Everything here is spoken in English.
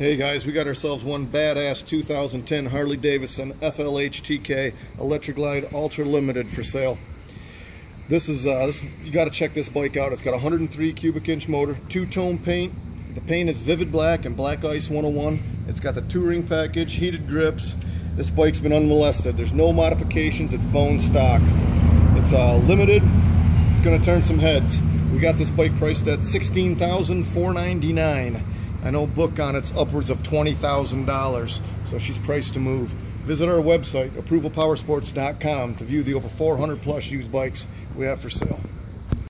Hey guys, we got ourselves one badass 2010 Harley Davidson FLHTK Electra Glide Ultra Limited for sale. This is, uh, this, you got to check this bike out. It's got a 103 cubic inch motor, two-tone paint. The paint is Vivid Black and Black Ice 101. It's got the touring package, heated grips. This bike's been unmolested. There's no modifications. It's bone stock. It's uh, limited. It's to turn some heads. We got this bike priced at $16,499. I know book on it's upwards of $20,000, so she's priced to move. Visit our website, approvalpowersports.com, to view the over 400 plus used bikes we have for sale.